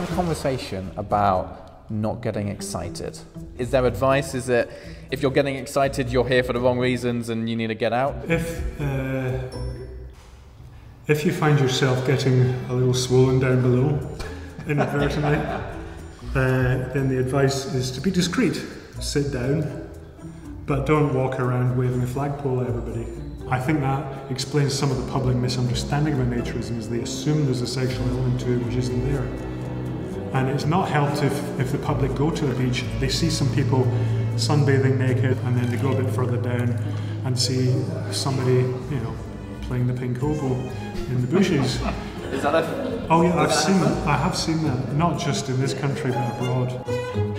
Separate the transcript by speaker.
Speaker 1: have a conversation about not getting excited? Is there advice? Is it if you're getting excited, you're here for the wrong reasons and you need to get out?
Speaker 2: If uh, if you find yourself getting a little swollen down below inadvertently, uh, then the advice is to be discreet. Sit down, but don't walk around waving a flagpole at everybody. I think that explains some of the public misunderstanding about naturism is they assume there's a sexual element to it which isn't there. And it's not helped if, if the public go to the beach, they see some people sunbathing naked, and then they go a bit further down and see somebody, you know, playing the pink oboe in the bushes.
Speaker 1: Is that a
Speaker 2: Oh yeah, I've seen that. I have seen that, not just in this country but abroad.